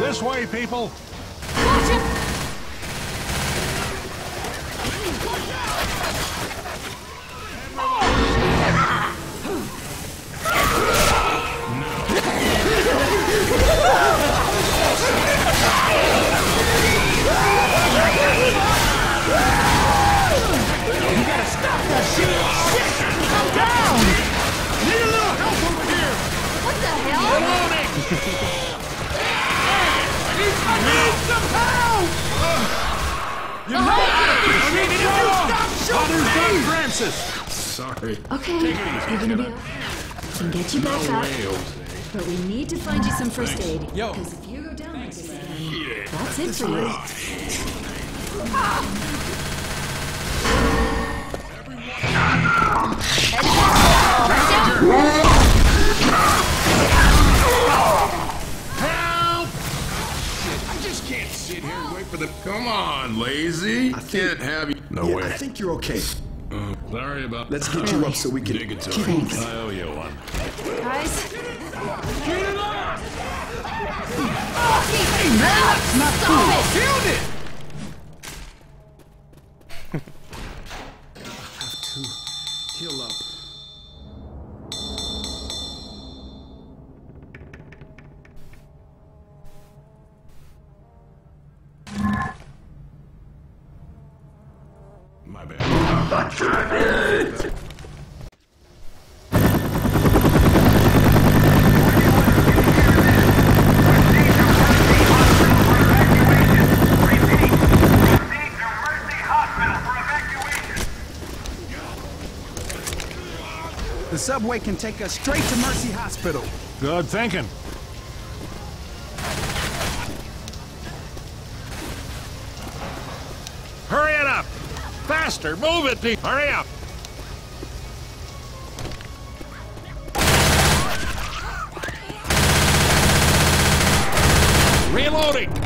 This way, people. Watch it! Father's Don Francis. Sorry. Okay, you're gonna be can get you back up. But we need to find you some first aid. Yo. Because if you go down like this again, that's it for you. I for the. Come on, lazy. I can't have you. No Yeah, way. I think you're okay. Uh, sorry about Let's get you up so we can Dig it to keep him. moving. I owe you one. Guys, Field it! Have subway can take us straight to Mercy Hospital. Good thinking. Hurry it up! Faster! Move it, Pete! Hurry up! Reloading!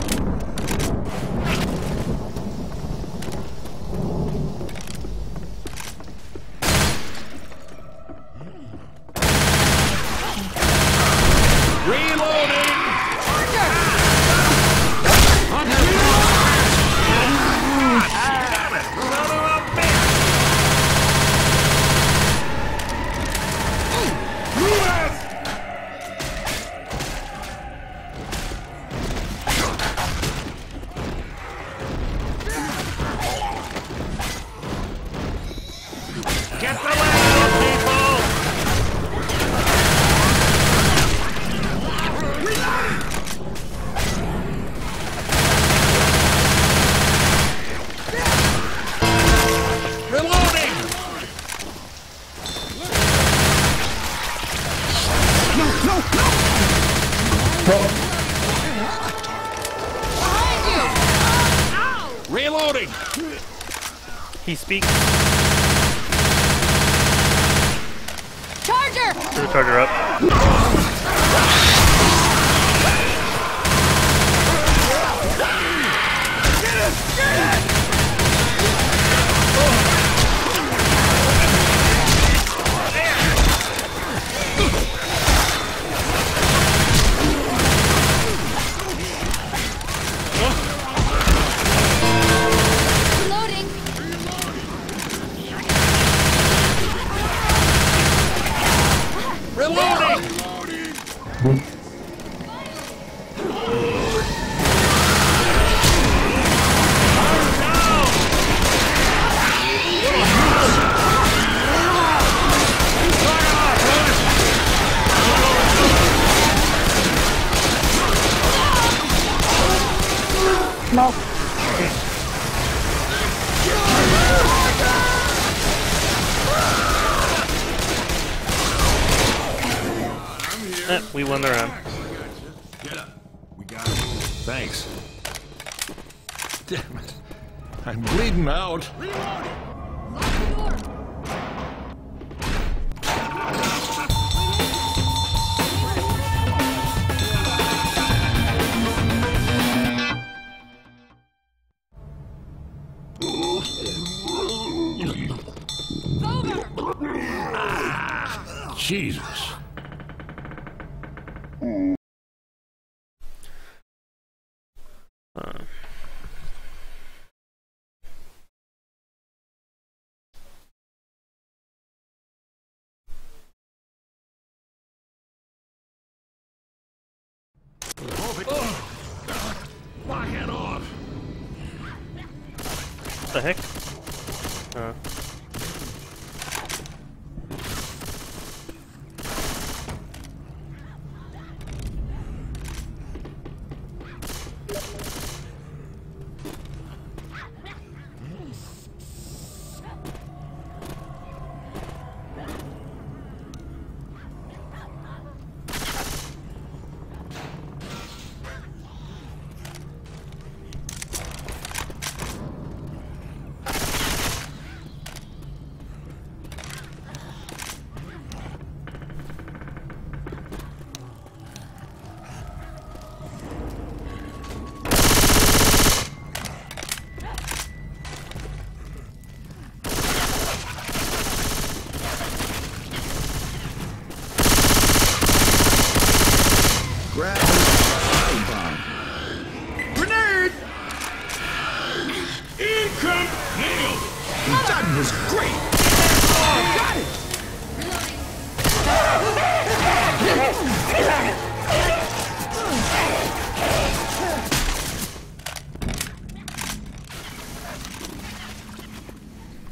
Heck?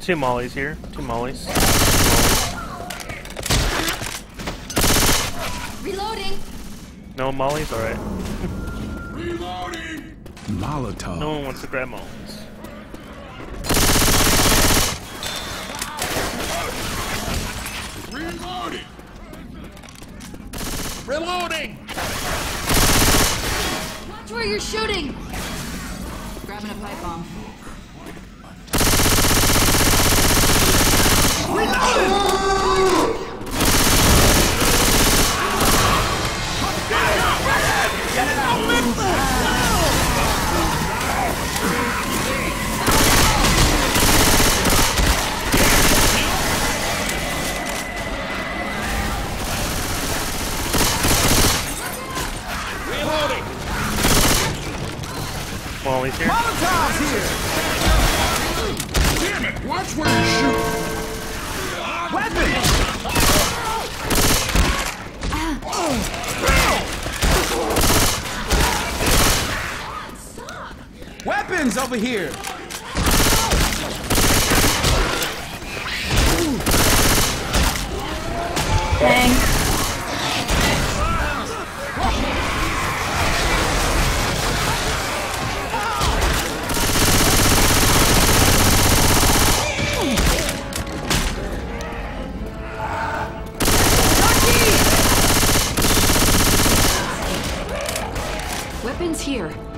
two mollies here. Two mollies. Reloading. No mollies? Alright. Reloading! Molotov. No one wants to grab mollies. Reloading! Reloading! Here.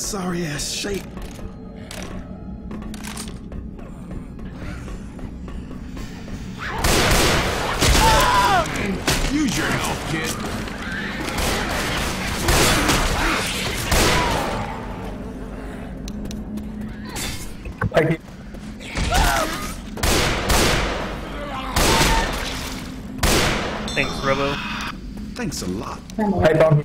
sorry ass shape. Use your kid. Thanks, Robo. Thanks a lot. Hi, Bob.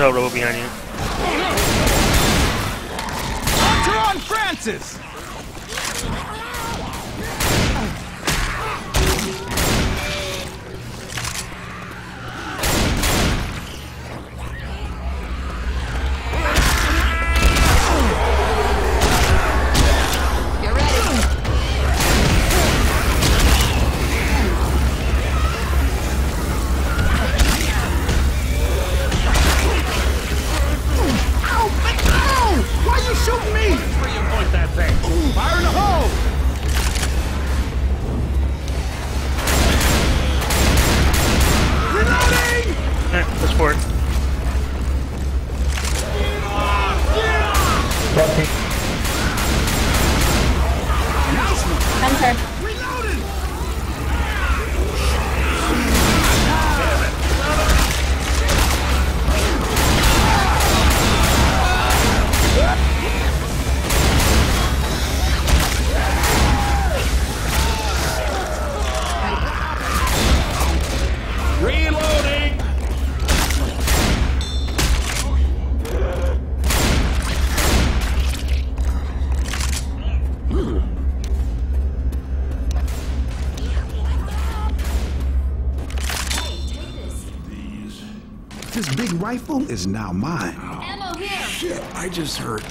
There's a behind you. This rifle is now mine. Ammo here! Shit, I just heard.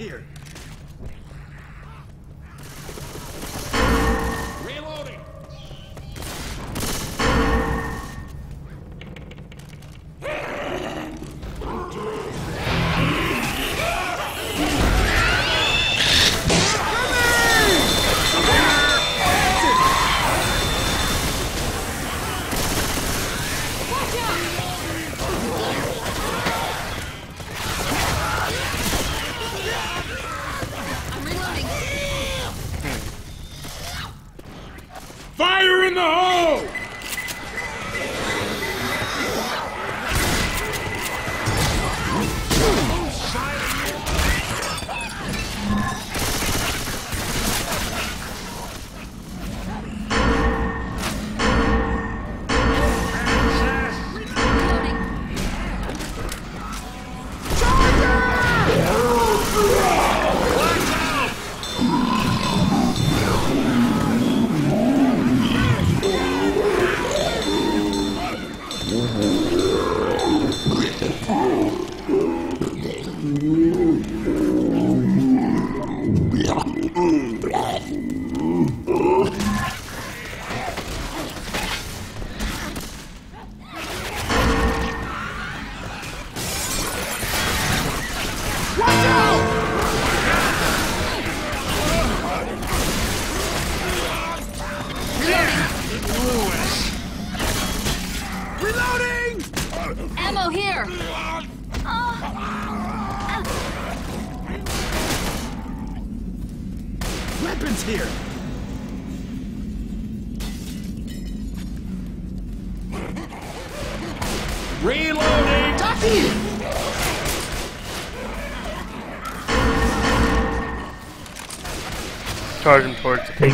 Here!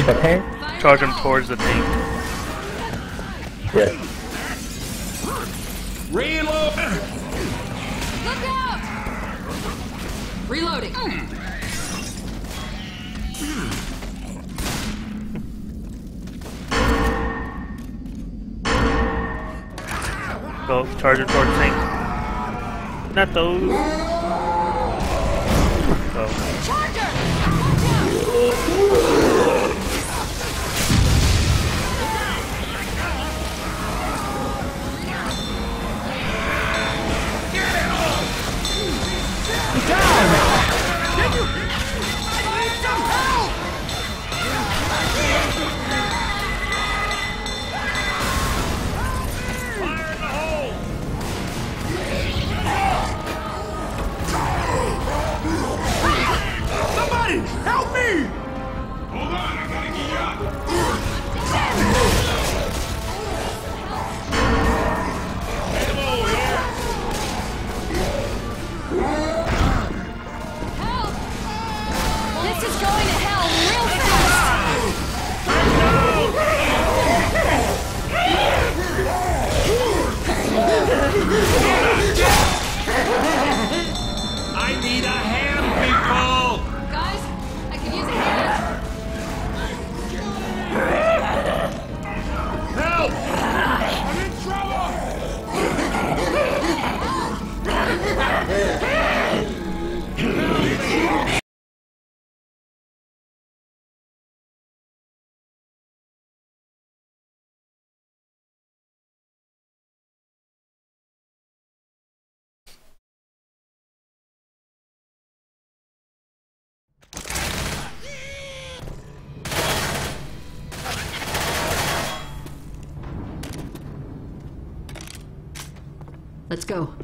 The Take tank. Charge him towards the tank. Yes. Reload! Look out! Reloading. Go, charge him towards the tank. Not those. Let's go.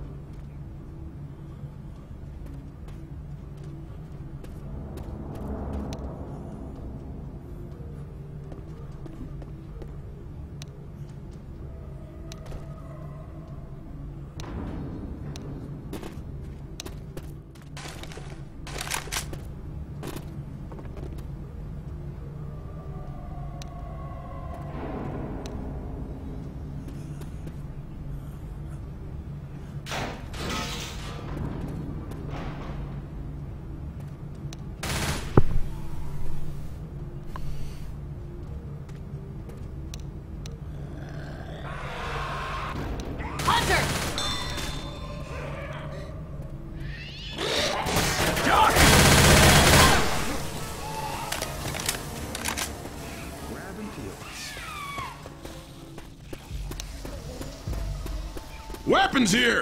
happens here?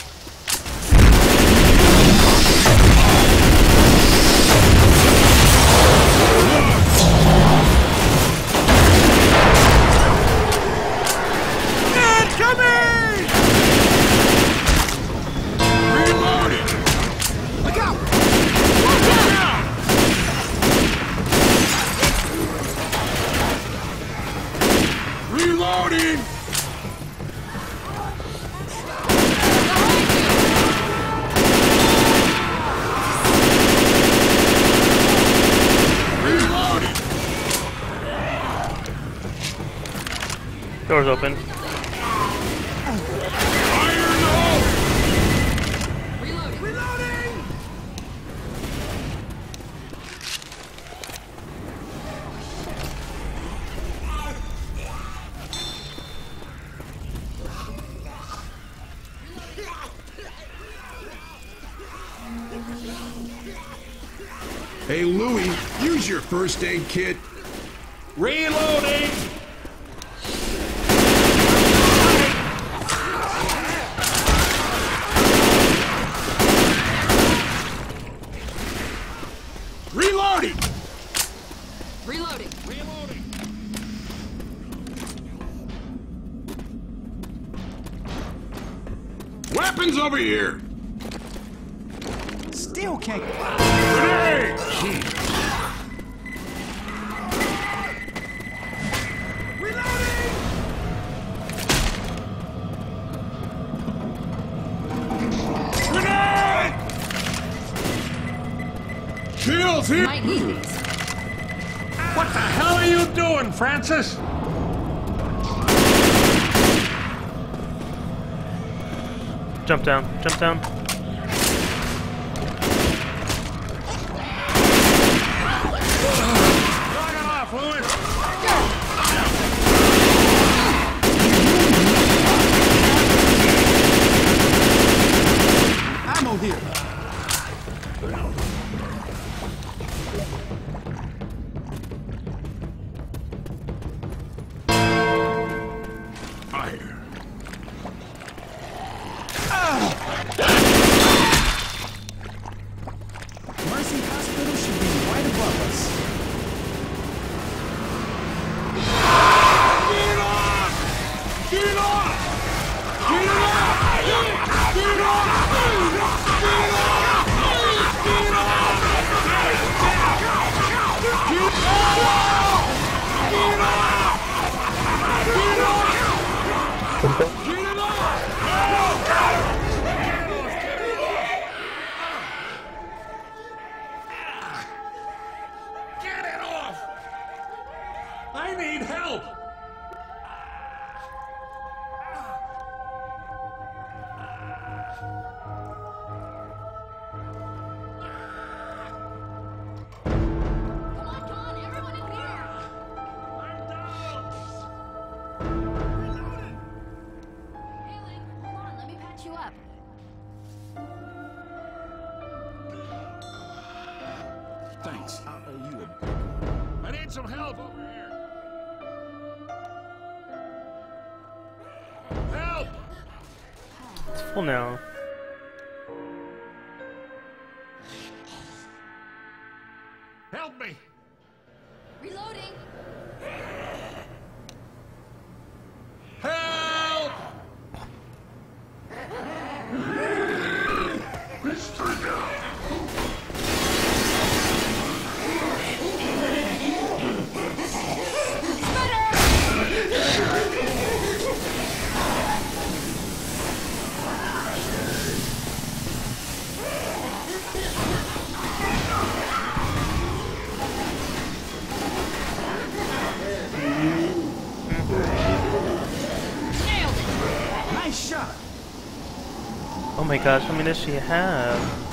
first aid kit, jump down. gosh, how many does she have?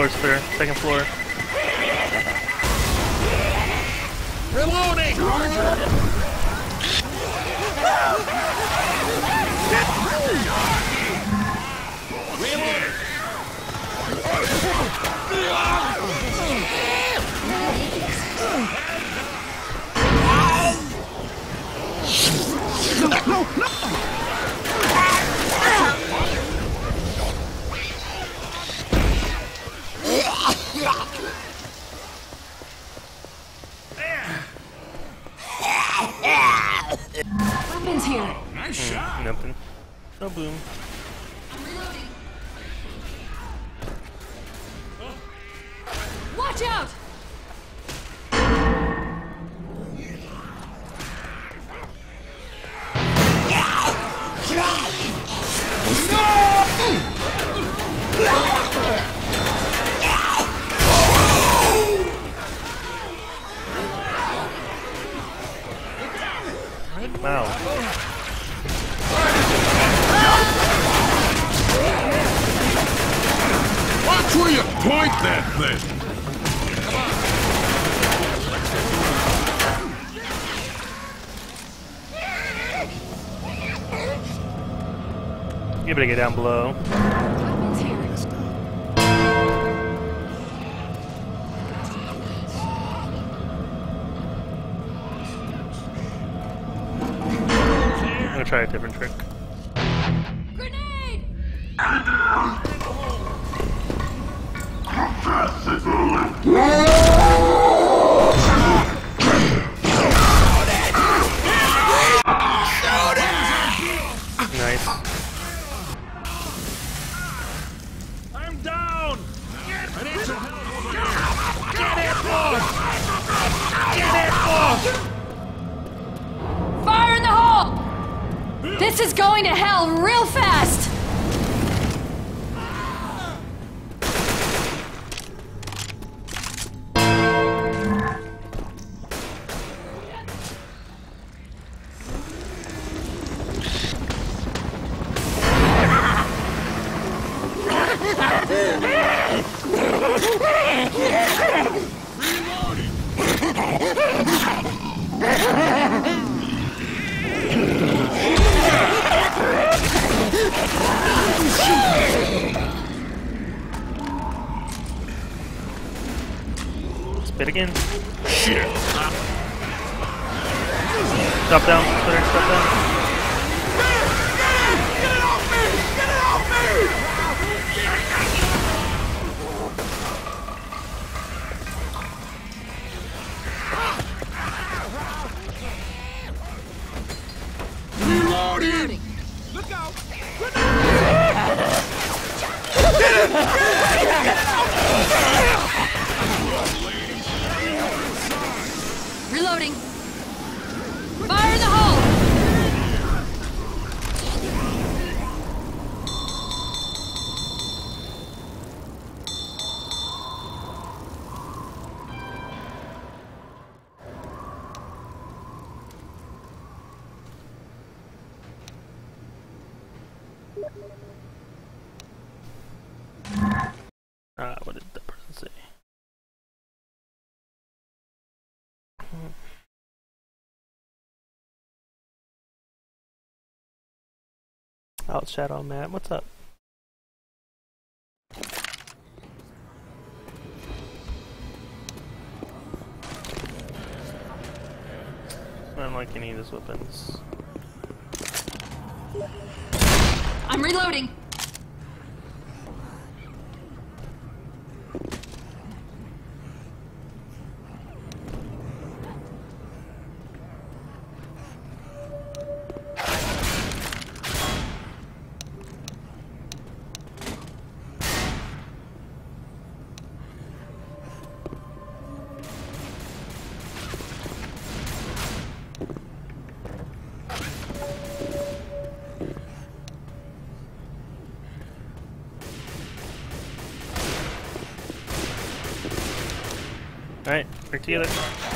floor is clear. Second floor. putting it down below. Out Shadow Matt, what's up? I don't like any of his weapons. I'm reloading! Tequila.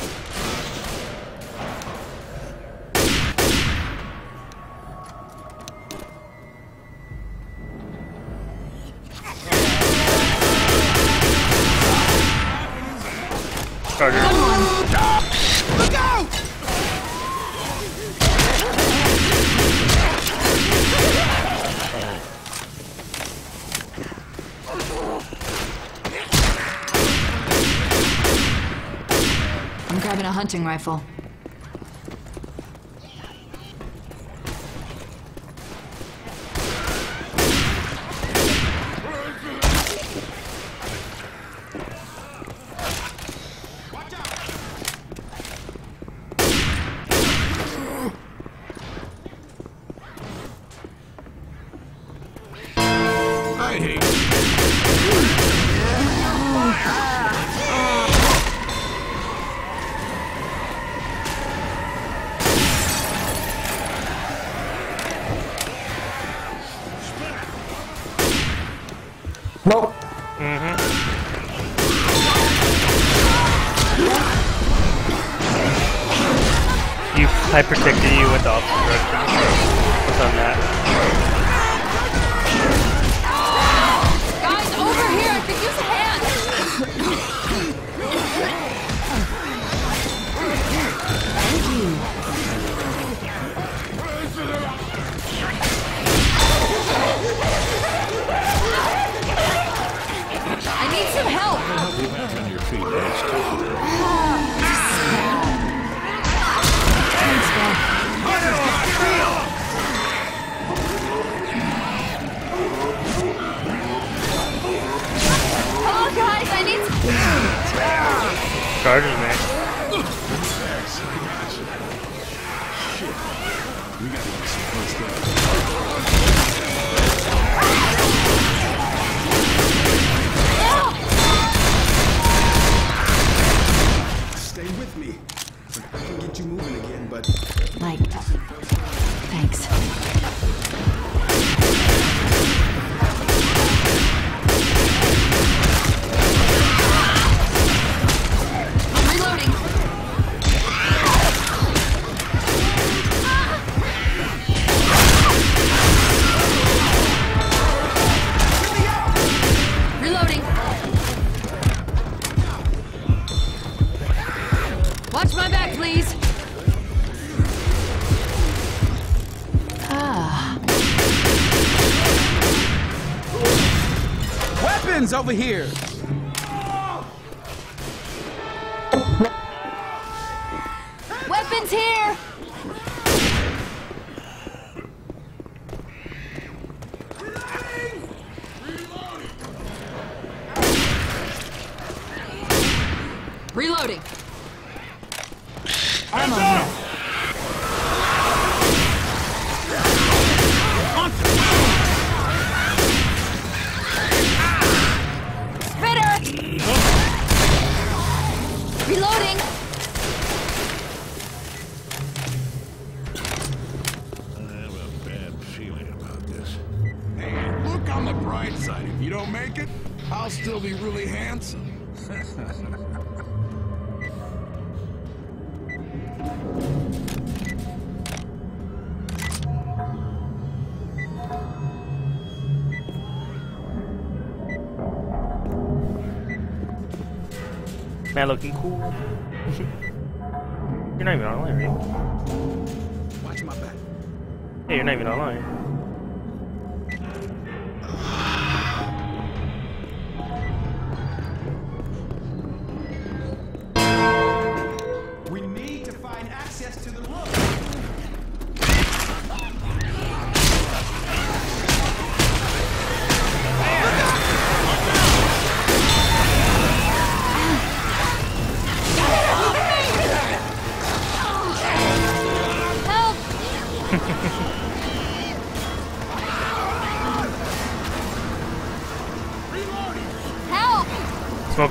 hunting rifle. Over here. Bright side. If you don't make it, I'll still be really handsome. Man looking cool. you're not even online, right? Watch my back. Hey, you're not even online.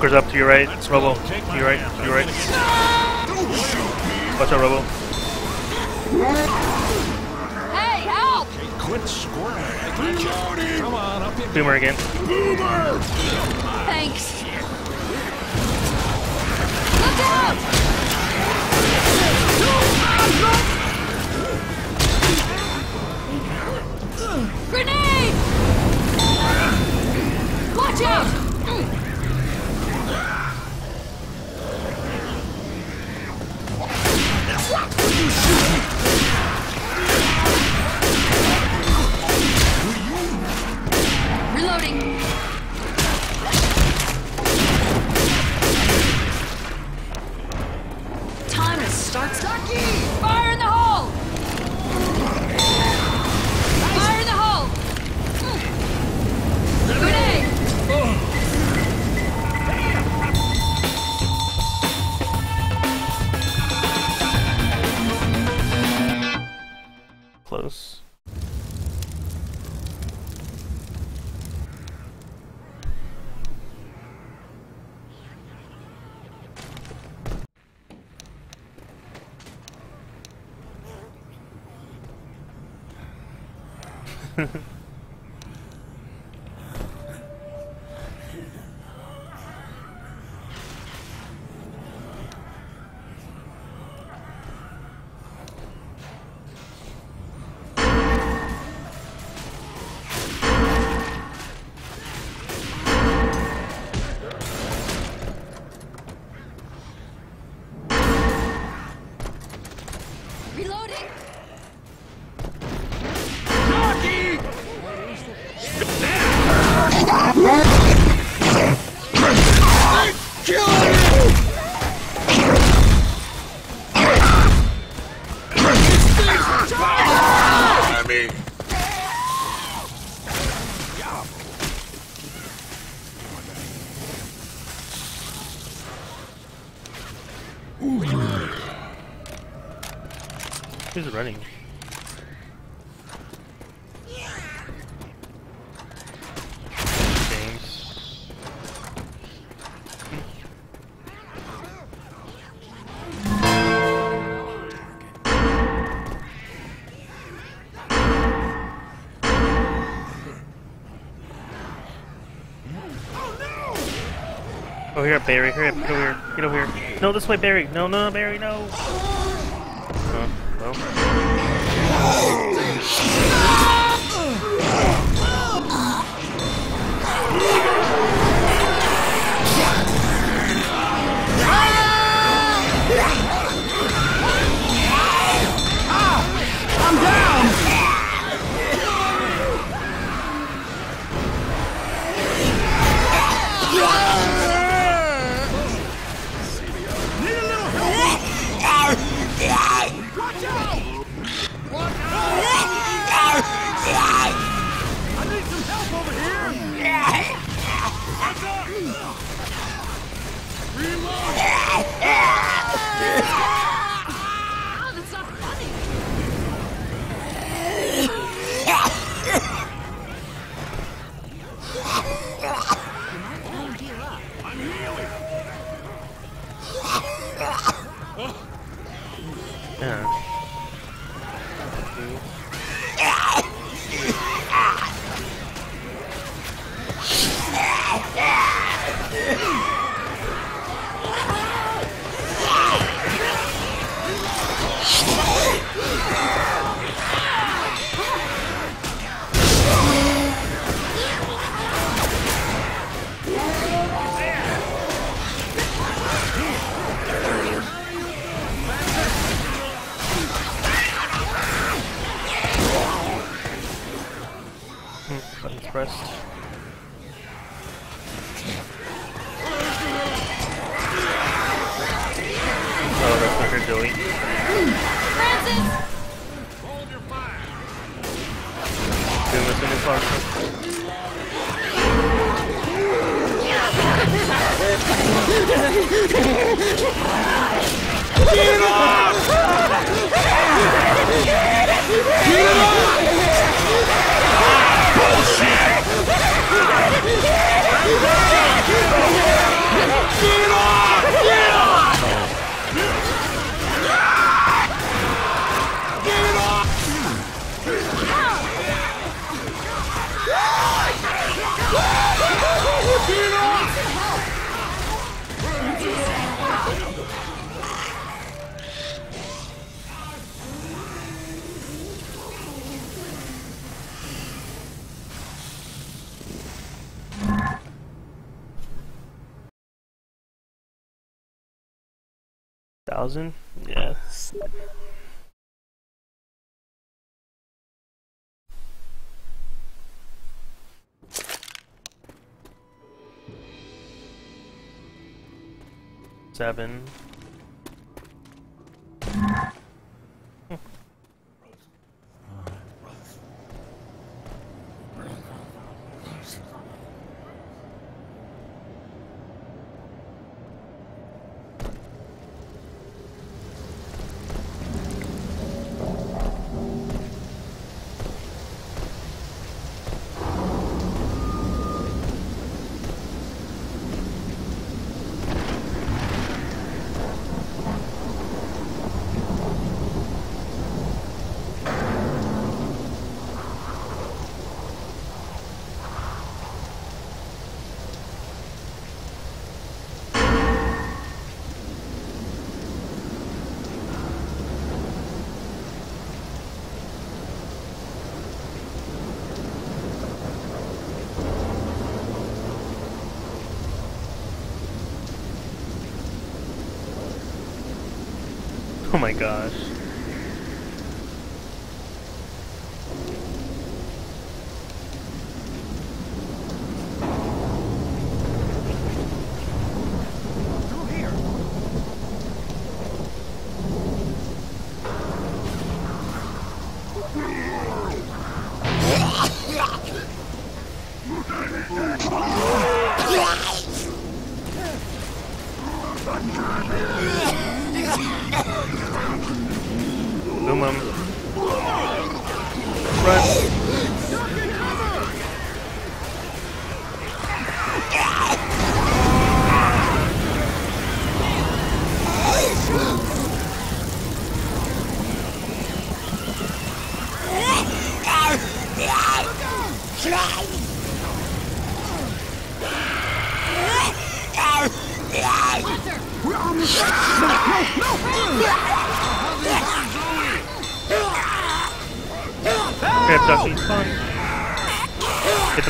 Smoker's up to your right. Robo, to your right, to your right. Watch out, Robo. Hey, help! Quit squirming. I got you. Come on, up you Boomer again. Thanks. Look out! Grenade! Watch out! Barry. Hurry up, get over here. Get over here. No, this way, Barry. No, no, Barry, no. seven. my god.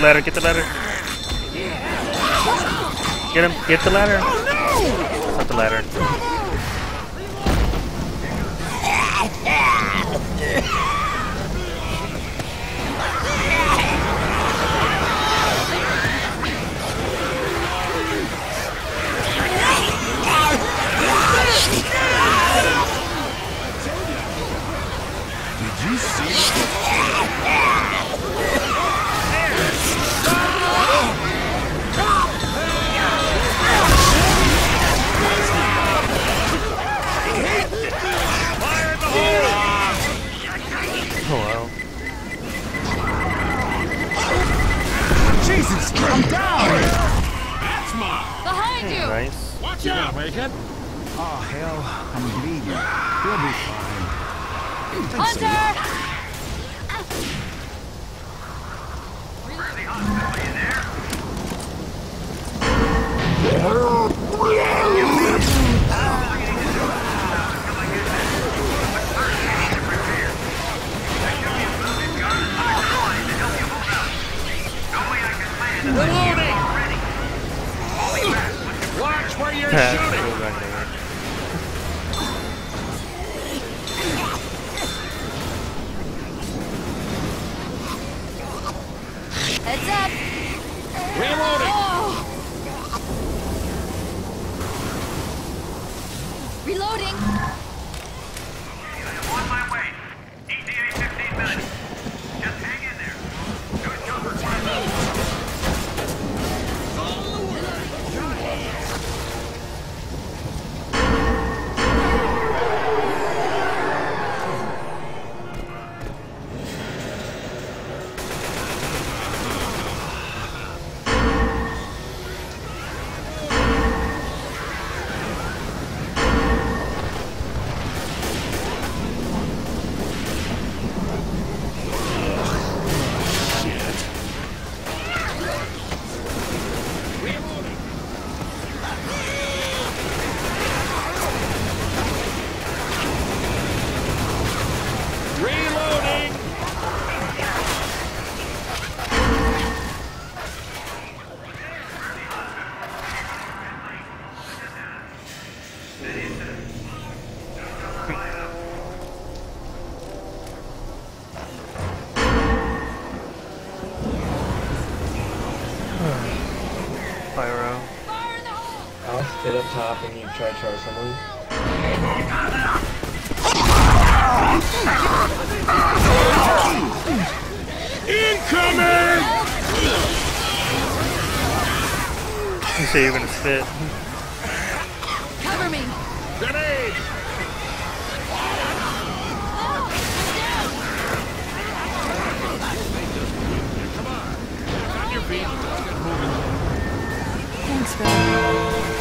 ladder, get the ladder. Get him, get the ladder. Try to charge someone. Incoming! You say you're gonna spit. Cover me! Grenade! Thanks, man.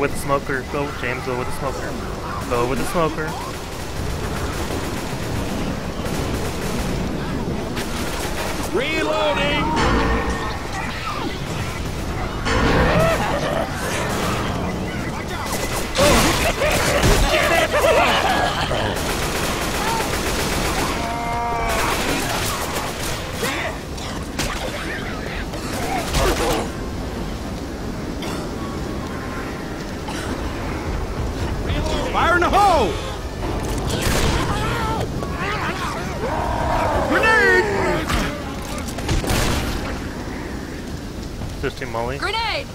with the smoker. Go, James. Go with the smoker. Go with the smoker. Fifteen molly. Grenade!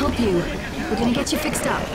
help you. We're gonna get you fixed up.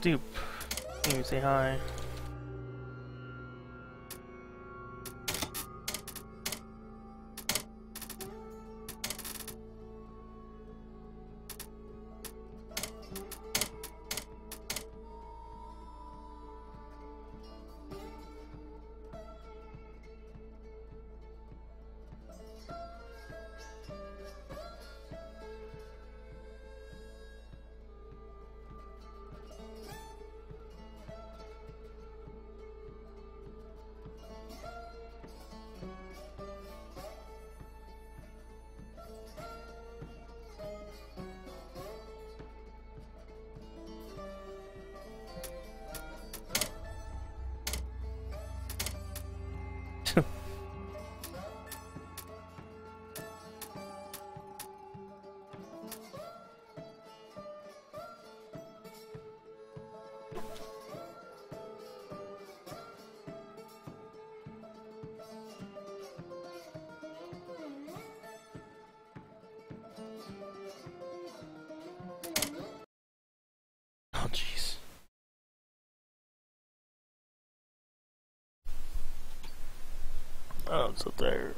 stoop. Can you say hi? So tired.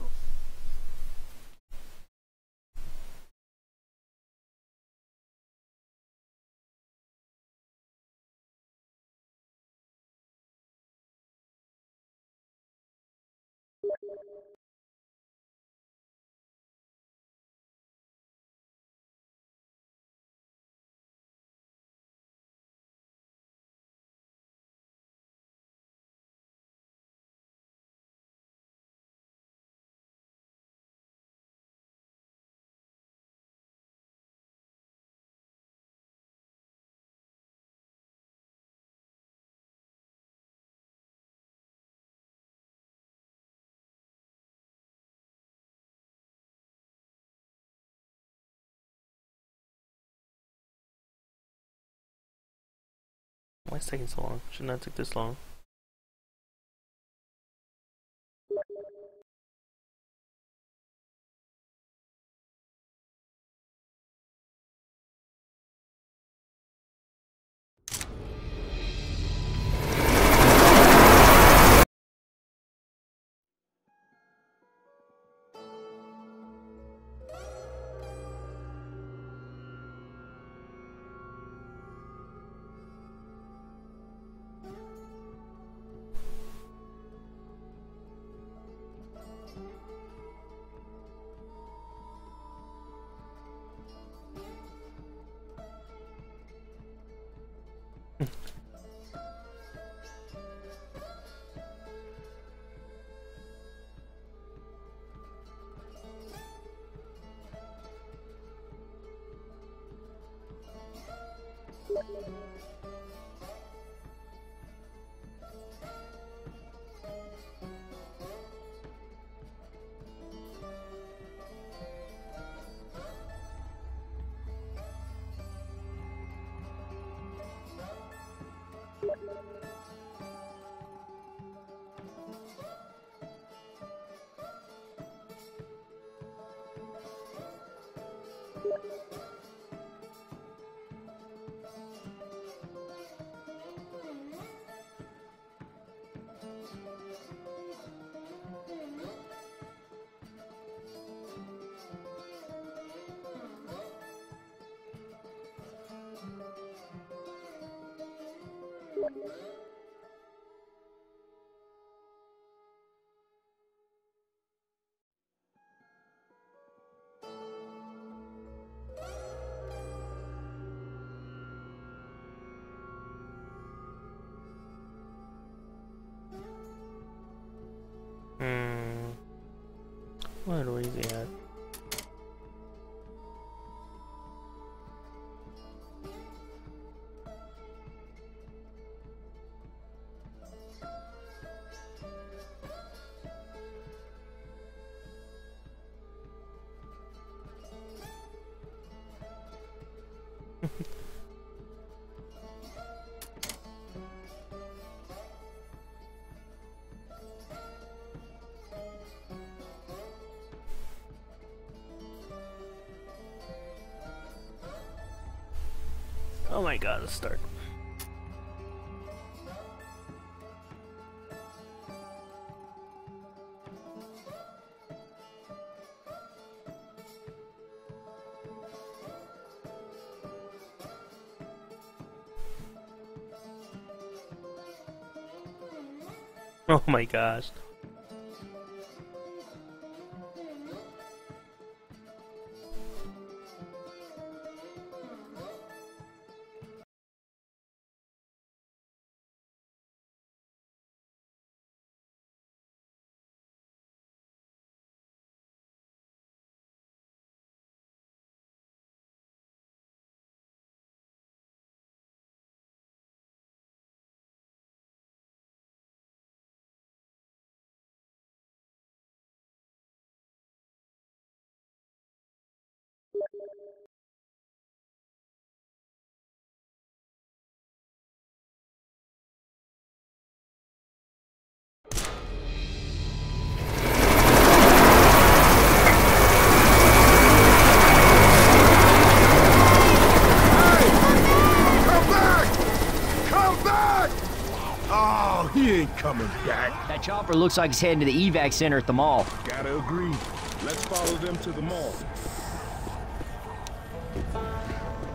Why is it taking so long? Shouldn't that take this long? Oh my god, let's start. Oh my gosh. Chopper looks like it's heading to the evac center at the mall. Gotta agree. Let's follow them to the mall.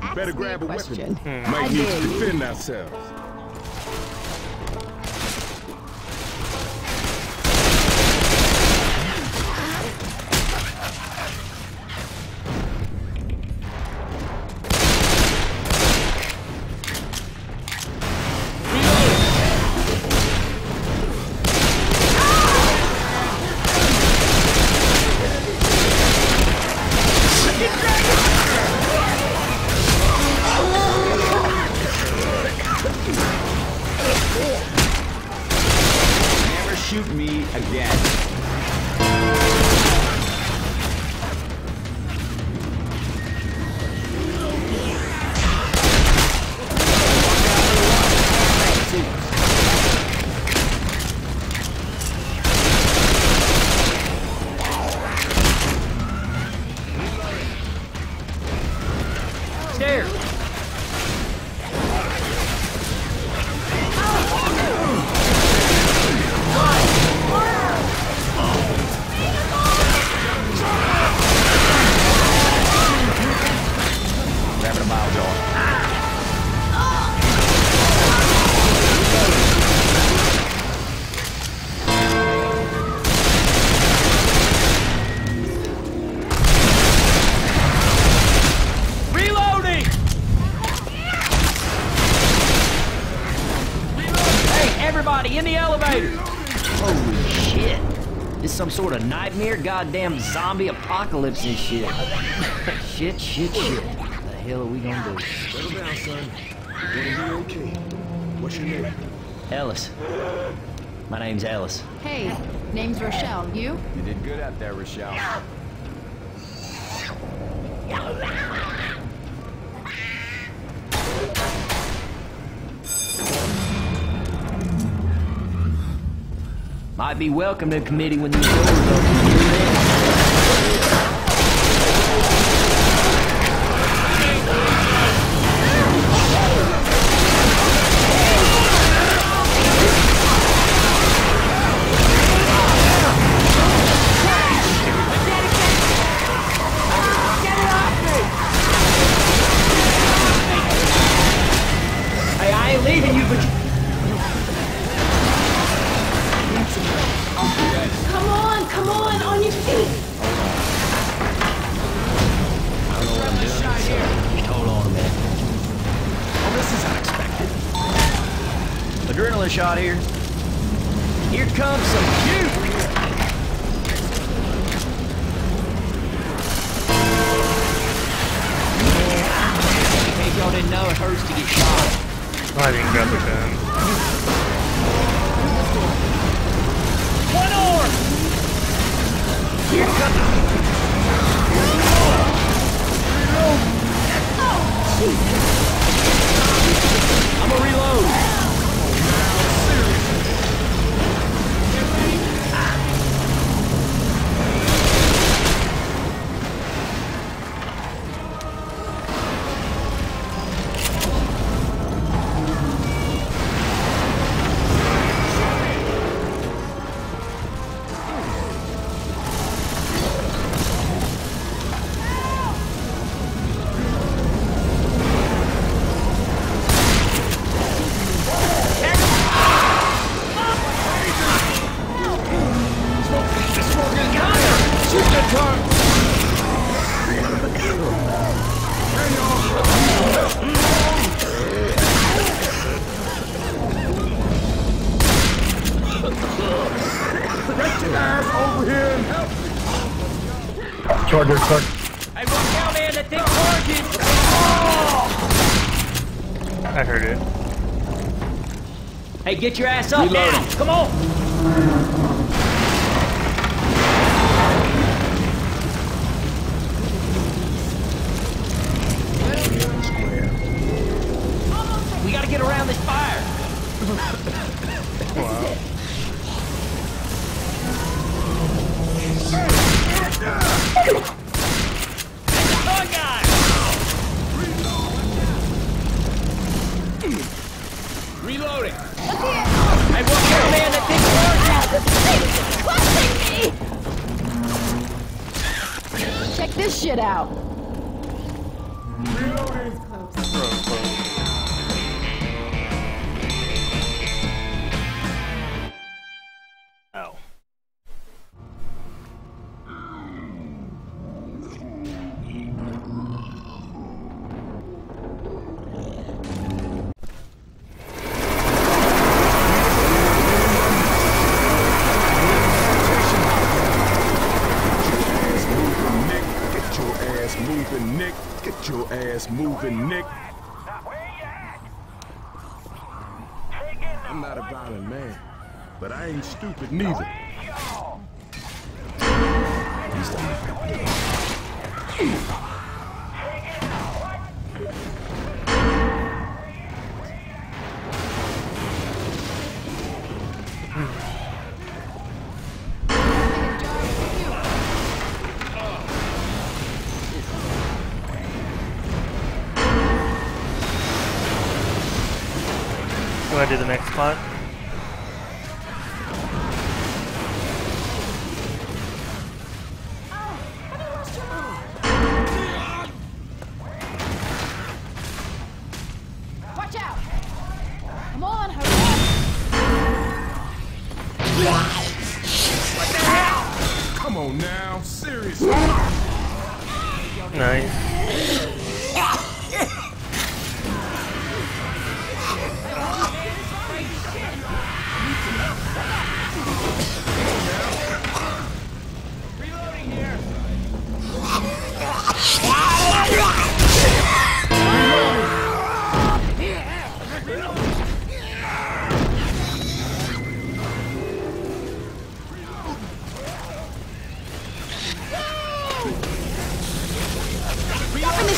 Ask Better grab a question. weapon. I Might need to defend ourselves. This some sort of nightmare, goddamn zombie apocalypse and shit. shit, shit, shit. What the hell are we gonna do? Settle down, son. You're gonna be okay. What's your name? Ellis. My name's Ellis. Hey, name's Rochelle. You? You did good out there, Rochelle. Be welcome to the committee when these doors open. Adrenaline shot here. Here comes some. In case y'all didn't know, it hurts to get shot. Oh, I didn't grab the gun. One arm. Here comes. I'm gonna reload. Get your ass up now! Come on!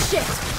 Shit!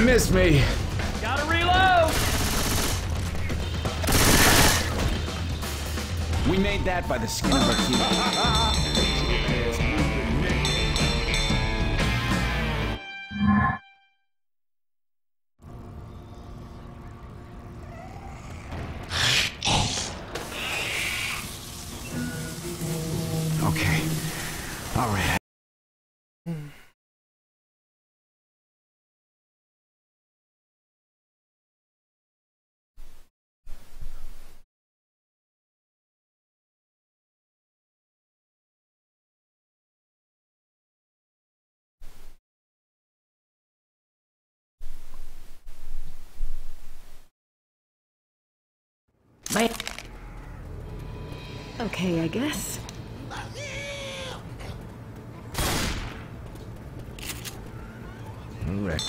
missed me. Gotta reload! We made that by the skin My Okay, I guess. Alright.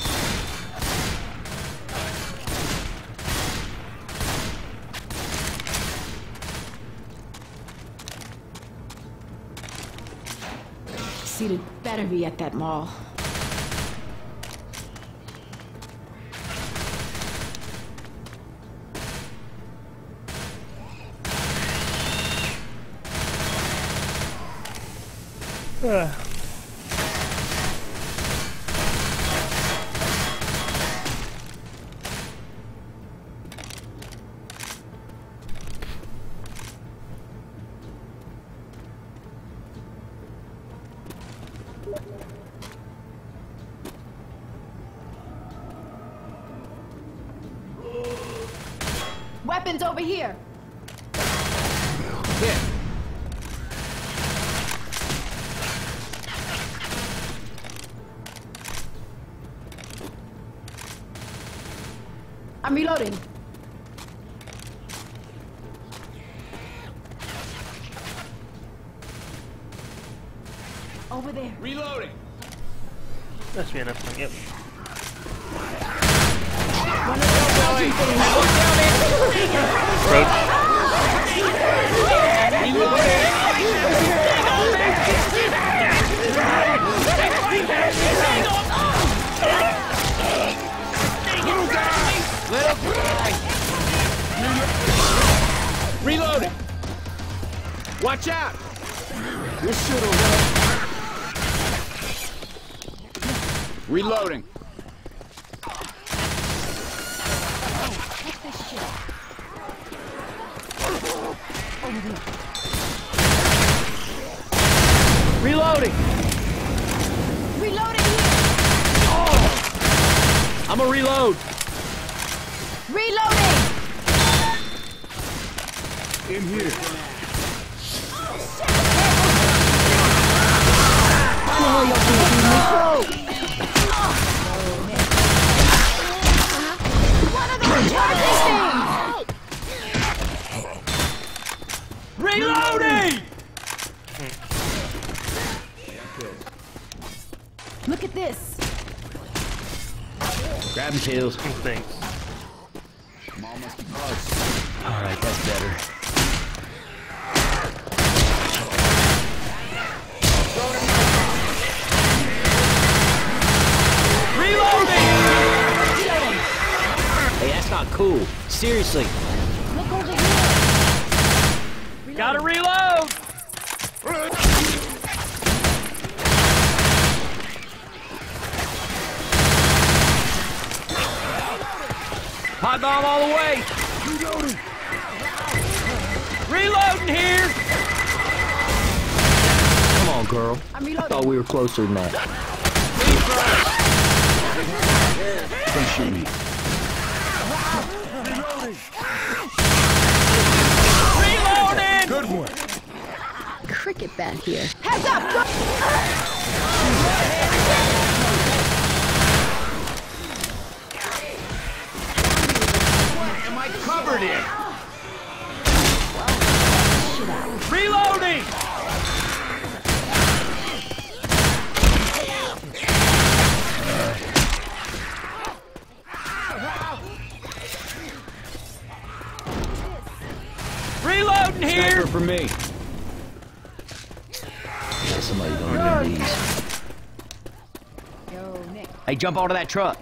CEDA better be at that mall. Uh. Adam Thanks. closer than that. Don't shoot me. Reloading! Good one. Cricket bat here. Heads up! Jump onto that truck.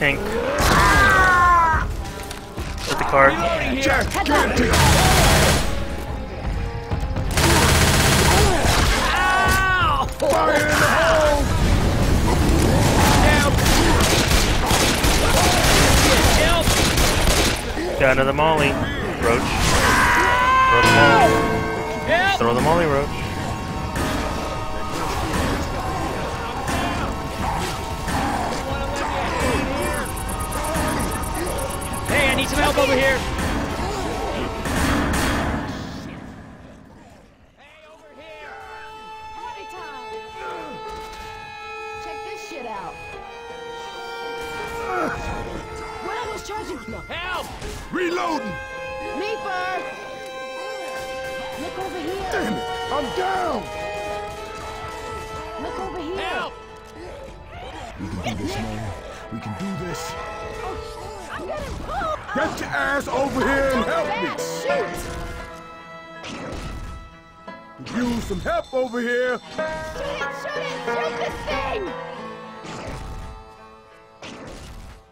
Tank. With the card. Got another molly. Roach. Throw the molly. Roach. Throw the molly, Roach. Hey, I need some help over here.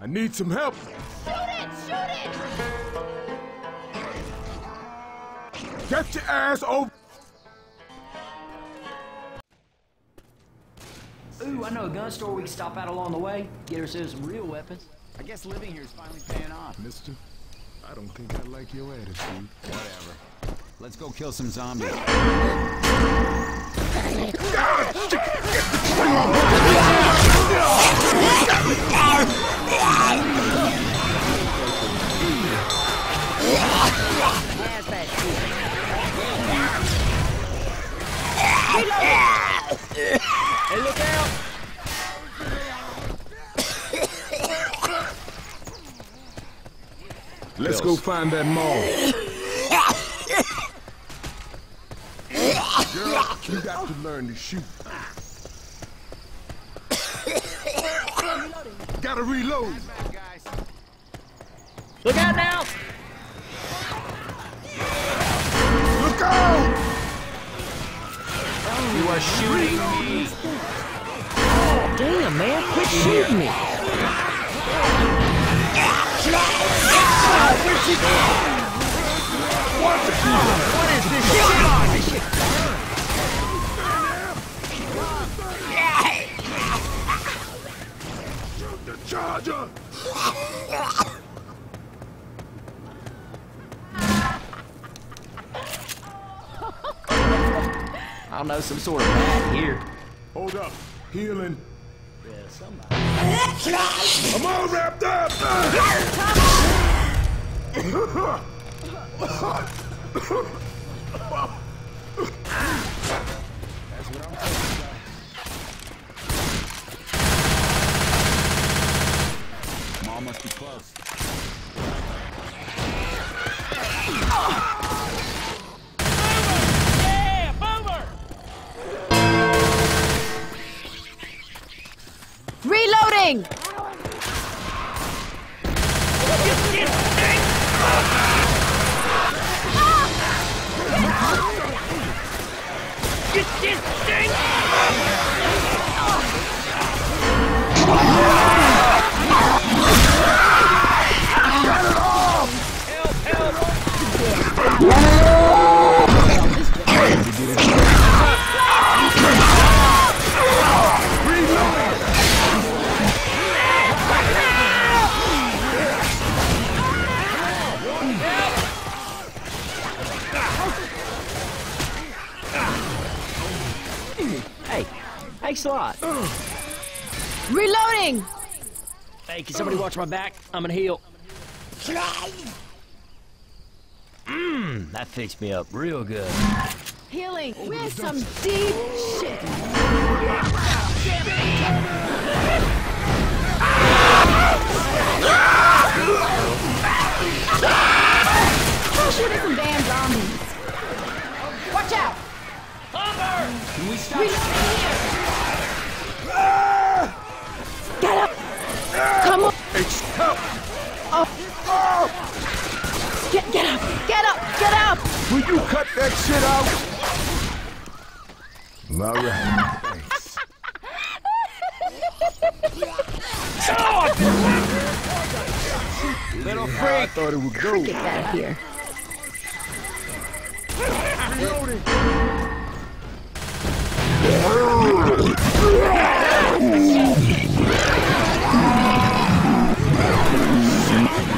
Need some help! Shoot it! Shoot it! Get your ass over! Ooh, I know a gun store we can stop at along the way. Get ourselves some real weapons. I guess living here is finally paying off. Mister, I don't think I like your attitude. Whatever. Let's go kill some zombies. Ah, Let's go find that mall. Girl, you got to learn to shoot. Gotta reload. Look out now! Look out! You are shooting me! Damn, man, quit shooting me. What is this shit? Charger! I don't know, some sort of rat here. Hold up. Healing. Yeah, somebody. I'm all wrapped up! Mall must be close. Reloading! Slot. Reloading! Hey, can somebody watch my back? I'm gonna heal. Mmm, that fixed me up real good. Healing We're some deep shit. Shooting some damn zombies. Watch out! Can we stop? Get Come on! Oh. oh. Get, get up! Get up! Get up! Will you cut that shit out? All right. Thanks. Little I freak. thought it would go. Get out of here. Crazy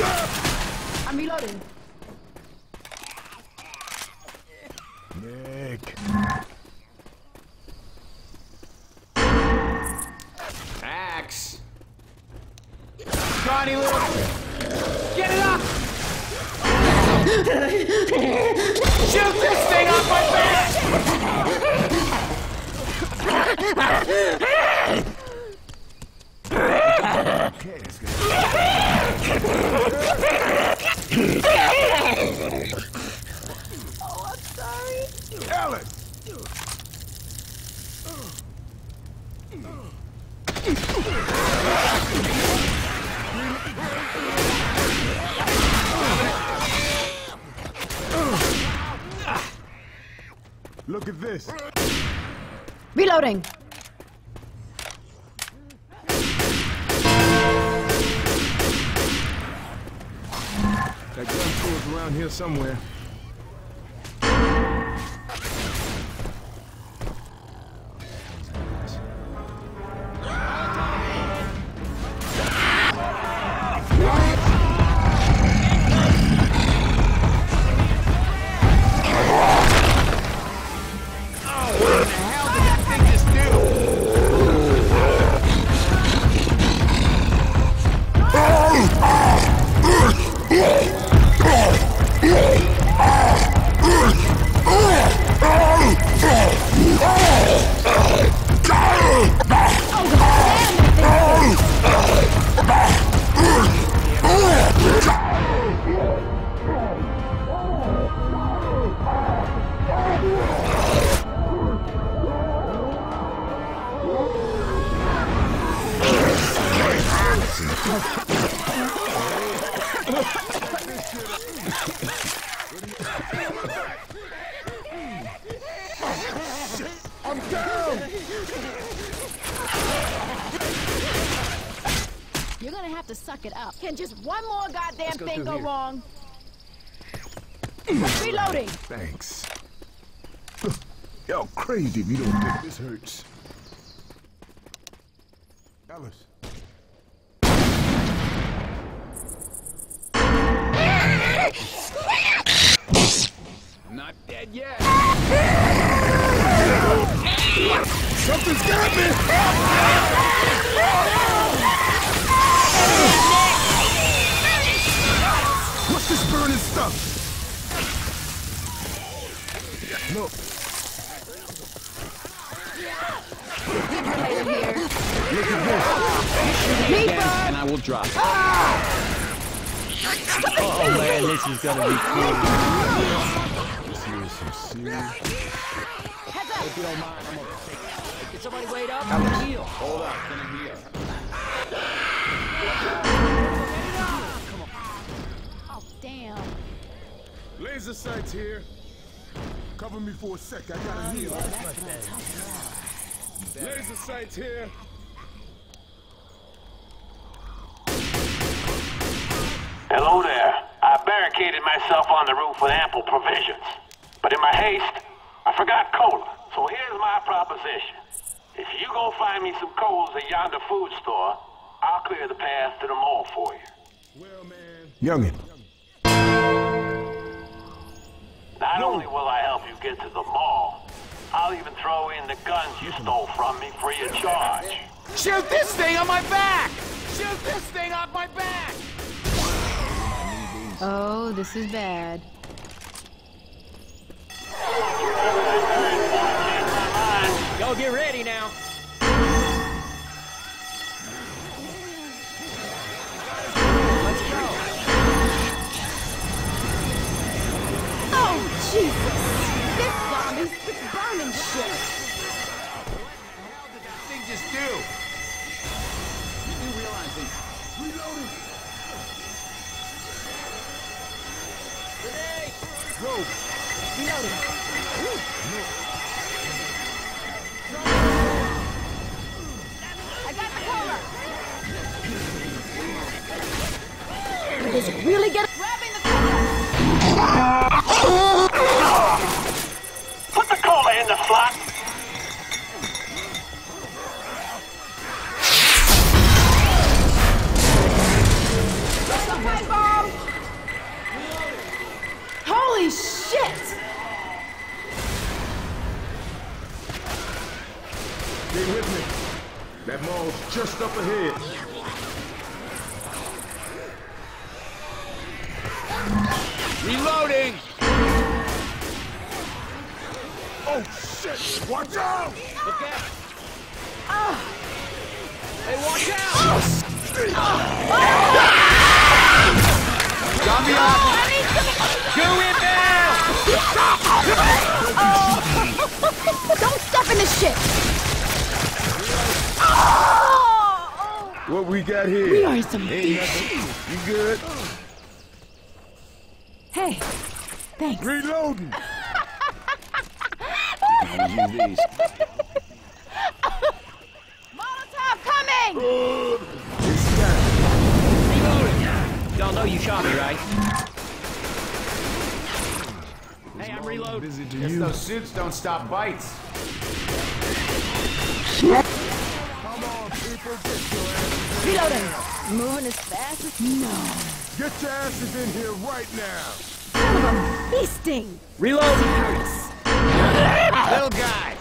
I'm reloading. Nick. Axe. Scrawny little. Get it up! Shoot this thing off my Ellis! Look at this. Reloading! That gun store's around here somewhere. If you don't think this hurts. For a sec. I gotta heal. Laser sights here. Hello there. I barricaded myself on the roof with ample provisions. But in my haste, I forgot cola. So here's my proposition. If you go find me some coals at yonder food store, I'll clear the path to the mall for you. Well, man. Youngin. Not only will I help you get to the mall, I'll even throw in the guns you stole from me free of charge. Shoot this thing on my back! Shoot this thing off my back! Oh, this is bad. Y'all get ready now. Jesus! This zombie's just burning shit! What the hell did that thing just do? You do realize they reloading. Reloading. I got the cola! Does it really get grabbing the cola? Put the in the slot. Supply bomb! Holy shit! Stay with me. That mall's just up ahead. Reloading! Oh, shit! Watch out! Look out! Hey, watch out! Zombie up! Do it now! Stop! Don't step in this shit! What we got here? We are some nothing. You good? Hey, thanks. Reloading. Use these. Molotov coming! Y'all know you shot me, right? Hey, I'm reloading. Busy to Guess you. those suits don't stop bites. Come on, people. Get your asses Reloading. Moving as fast as no. Get your asses in here right now. Son of a beasting. Reloading. Little guy.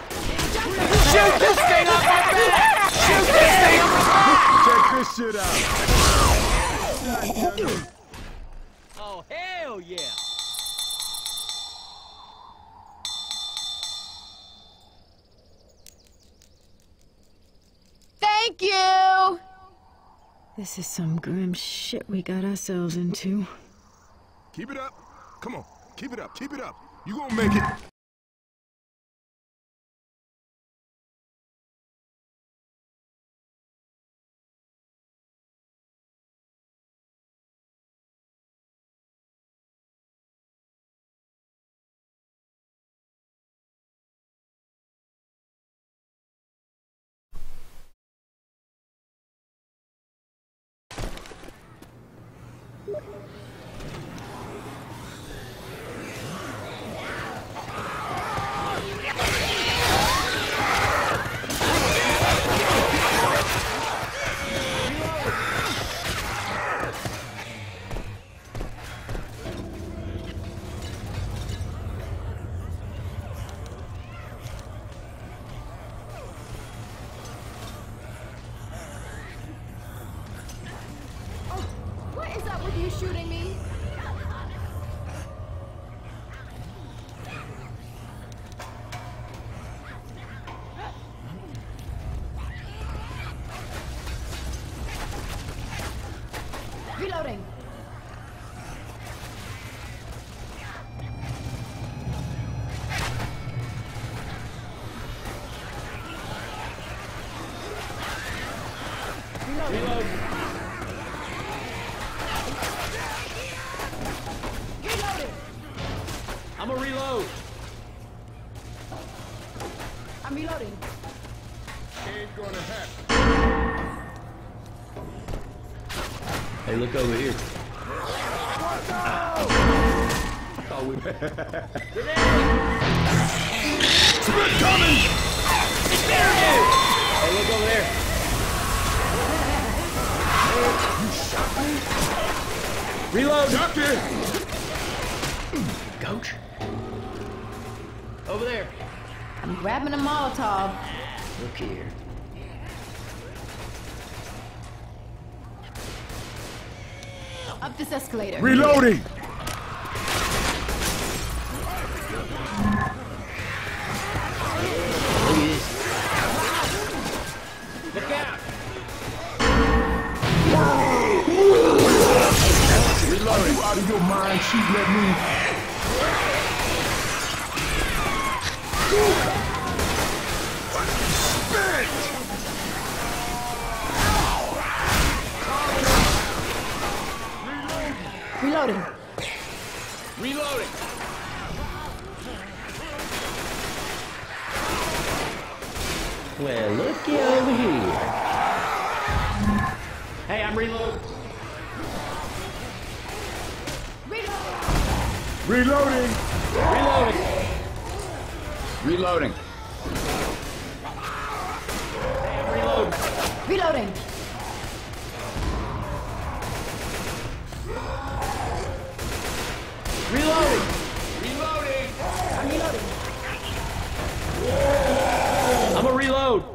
Shoot this thing off my back! Shoot this thing off my back! Check this shit out. Oh, hell yeah. Thank you! This is some grim shit we got ourselves into. Keep it up. Come on. Keep it up. Keep it up. You gonna make it. Nick over here. Ah. Oh, we... Squid coming! It's there, dude! Hey, look over there. You shot me? Reload! Doctor! Coach? Over there. I'm grabbing a Molotov. escalator. Reloading! Well, looky over here. Hey, I'm reloading. Reloading. Reloading. Reloading. Reloading. Reloading. Reloading. Reload!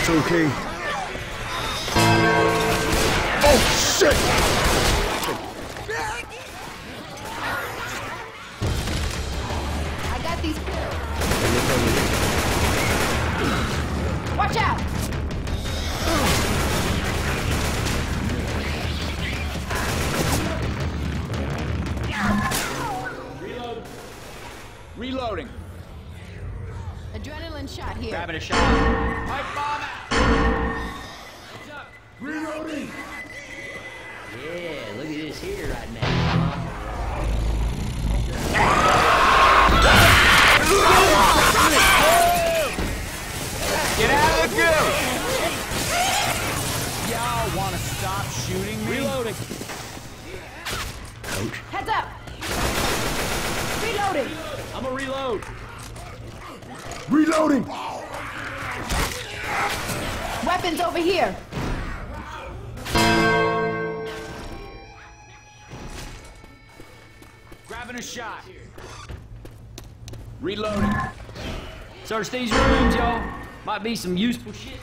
it's okay. search these rooms, y'all. Might be some useful shit.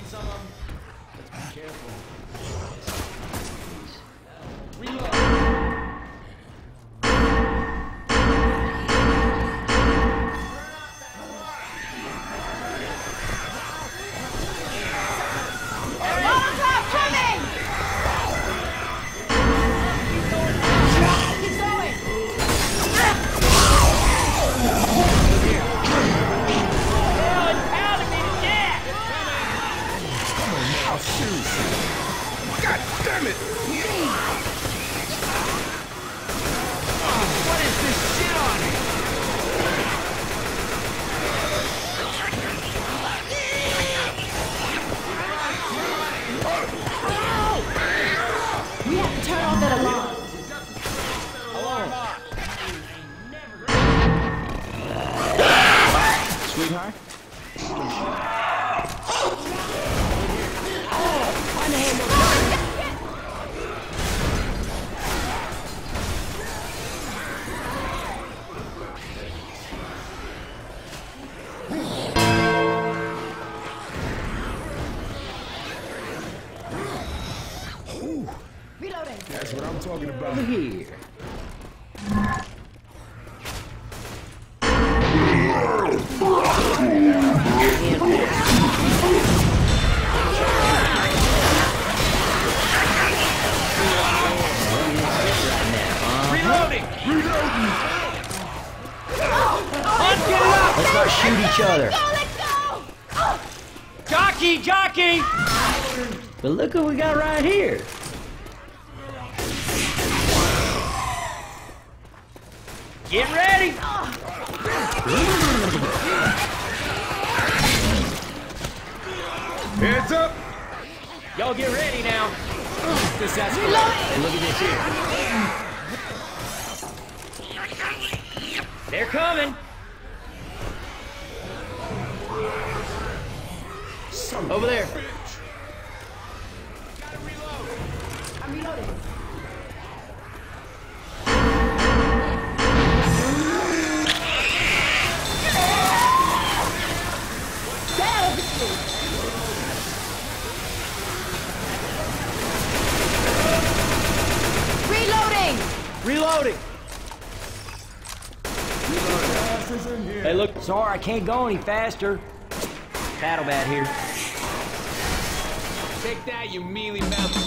Come on. can't go any faster. Battle bat here. Take that, you mealy mouth.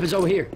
Weapons over here.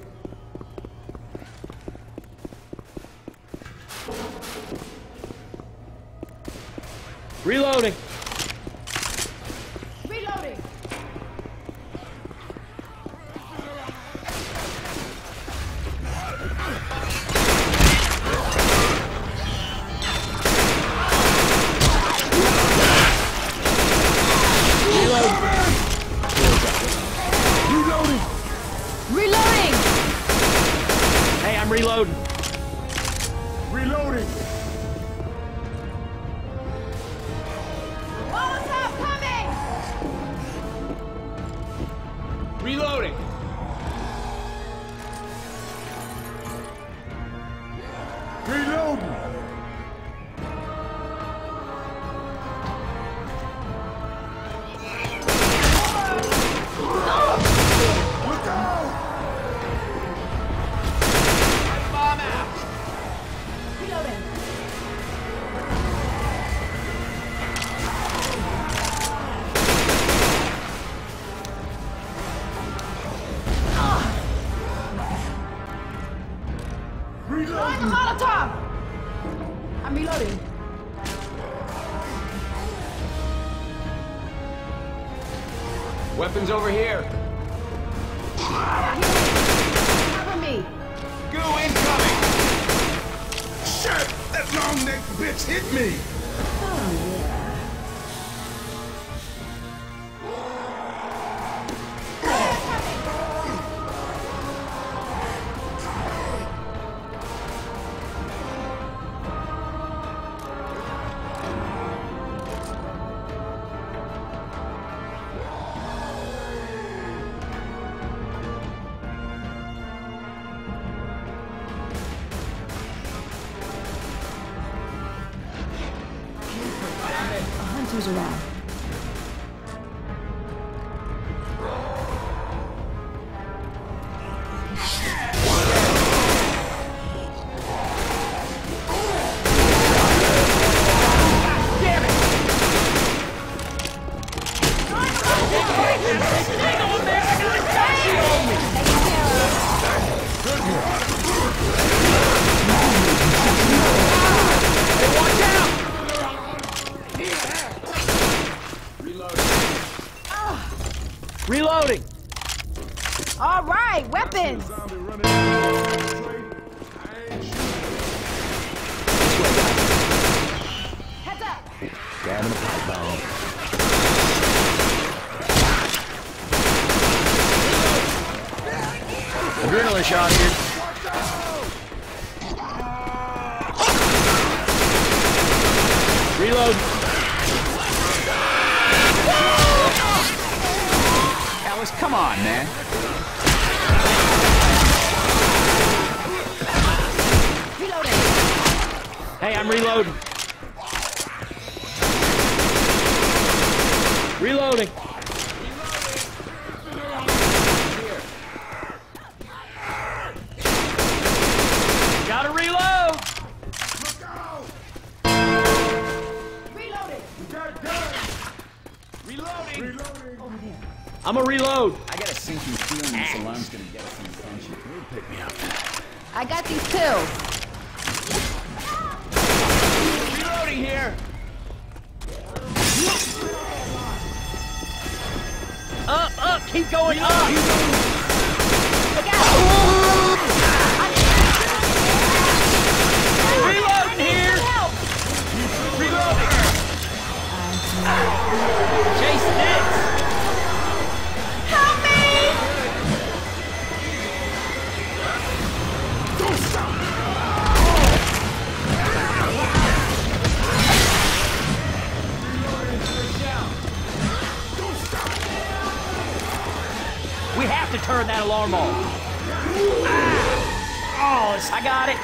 Oh, I got it.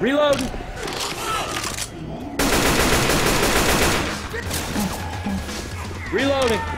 Reloading. Reloading.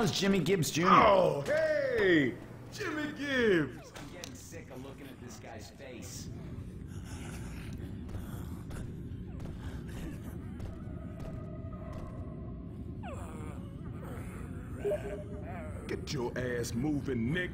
hell is Jimmy Gibbs Jr.? Oh, hey! Jimmy Gibbs! I'm getting sick of looking at this guy's face. Get your ass moving, Nick.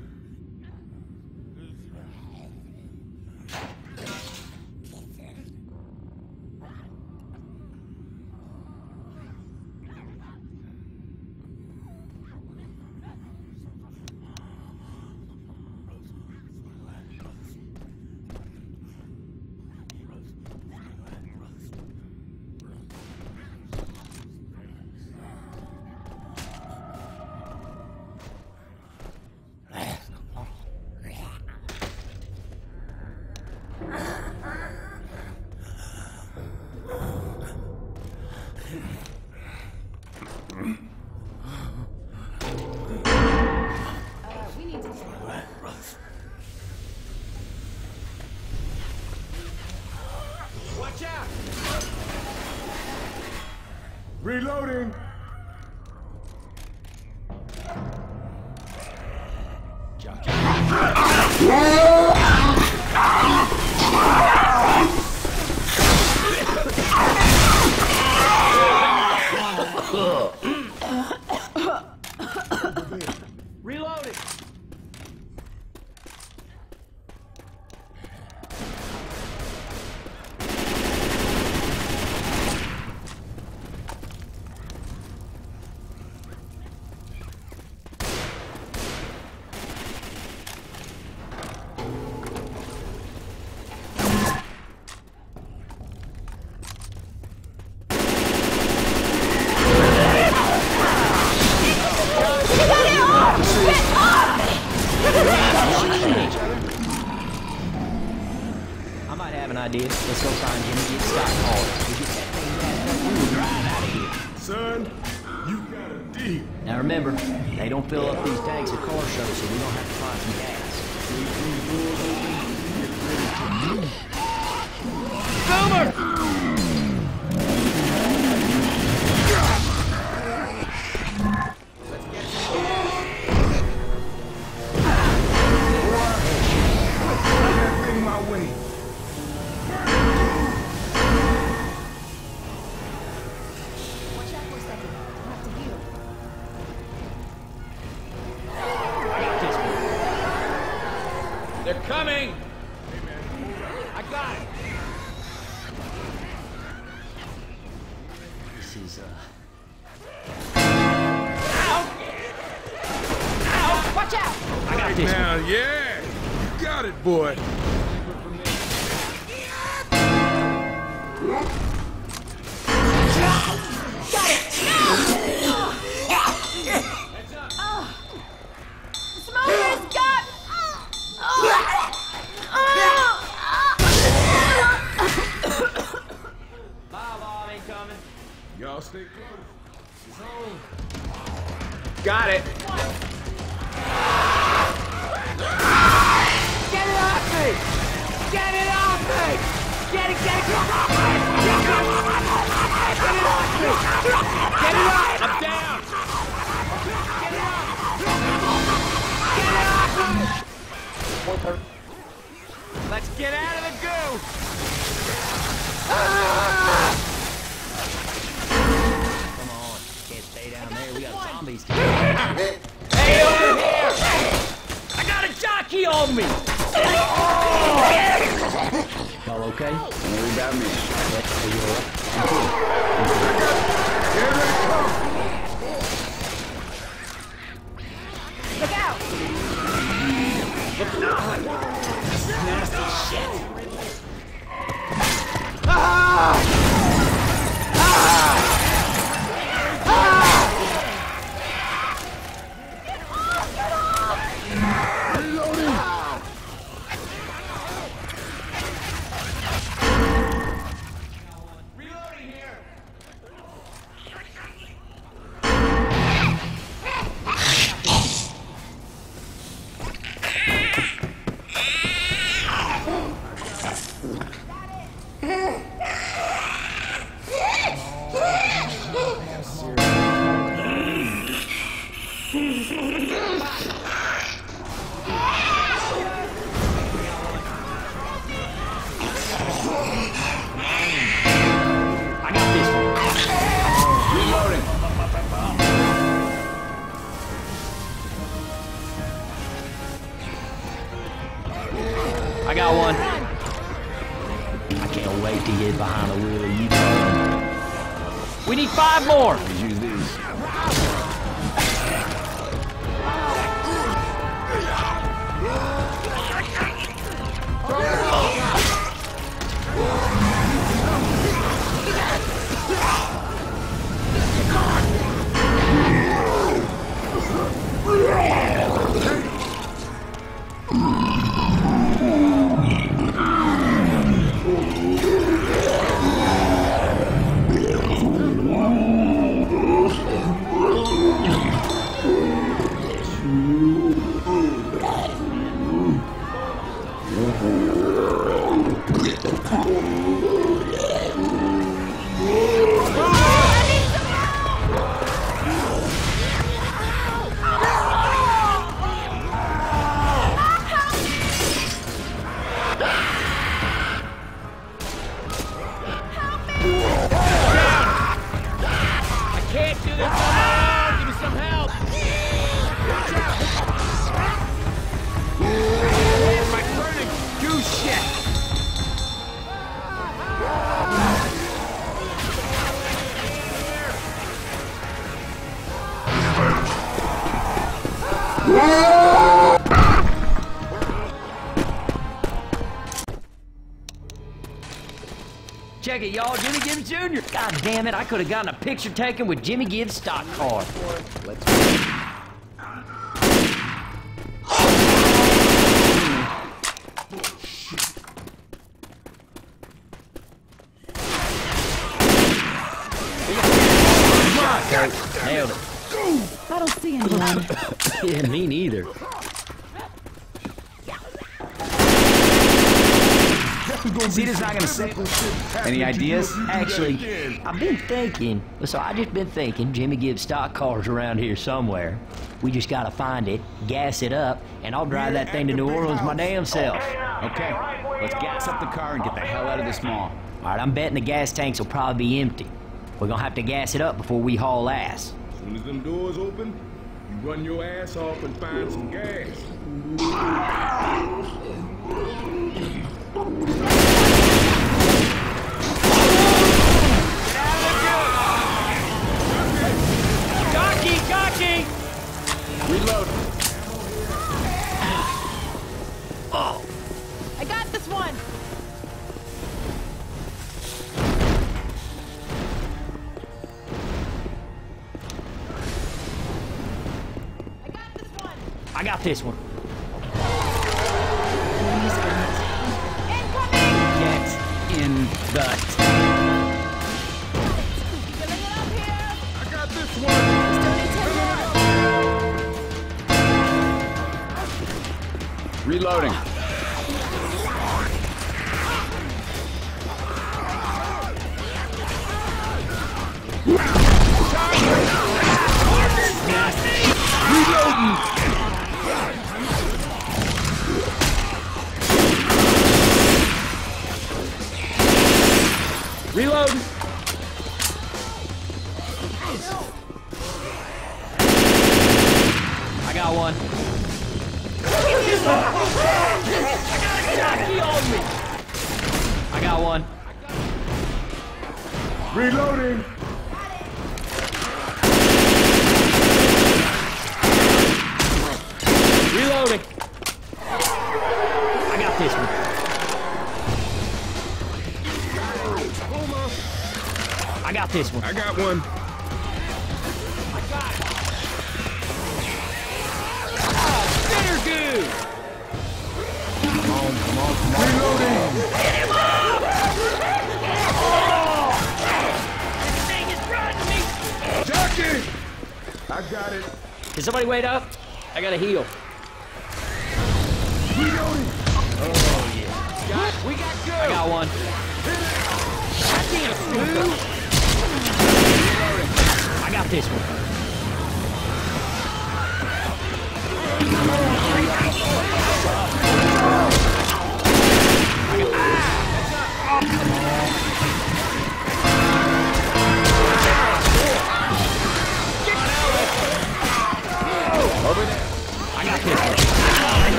I might have an idea. Let's go find Jimmy Scott Hall. Son, you got a deal. Now remember, they don't fill up these tanks at car shows, so we don't have to find some gas. Boomer! More. Check it, y'all. Jimmy Gibbs Jr. God damn it, I could have gotten a picture taken with Jimmy Gibbs' stock car. Any ideas? Actually, I've been thinking. So I just been thinking Jimmy Gibbs stock cars around here somewhere. We just gotta find it, gas it up, and I'll drive that thing to New Orleans my damn self. Okay, let's gas up the car and get the hell out of this mall. Alright, I'm betting the gas tanks will probably be empty. We're gonna have to gas it up before we haul ass. As Soon as them doors open, you run your ass off and find some gas. Reload. Oh. I got this one. I got this one. I got this one. Reloading.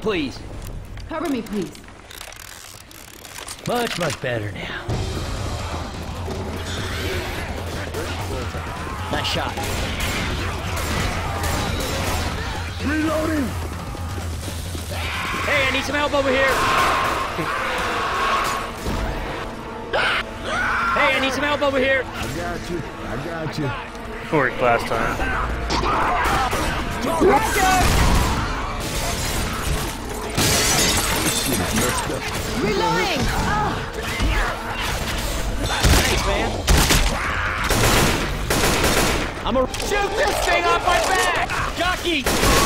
please. Cover me, please. Much, much better now. Nice shot. Reloading! Hey, I need some help over here! hey, I need some help over here! I got you. I got you. Worked last time. off my back! Jockey!